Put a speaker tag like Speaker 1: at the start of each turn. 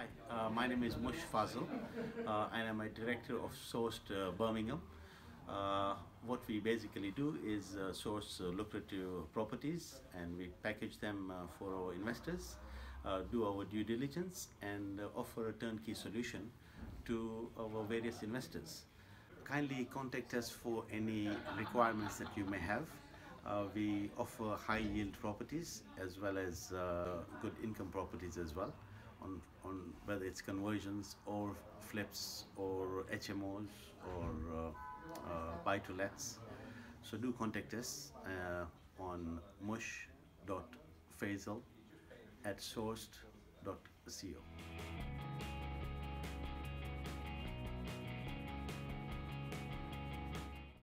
Speaker 1: Hi, uh, my name is Mush Fazel uh, and I'm a director of Sourced uh, Birmingham. Uh, what we basically do is uh, source uh, lucrative properties and we package them for our investors, do our due diligence and offer a turnkey solution to our various investors. Kindly contact us for any requirements that you may have. Uh, we offer high yield properties as well as uh, good income properties as well on, on whether it's conversions or flips or HMOs or uh, uh, buy to lets. So do contact us uh, on mush.fazel at sourced.co.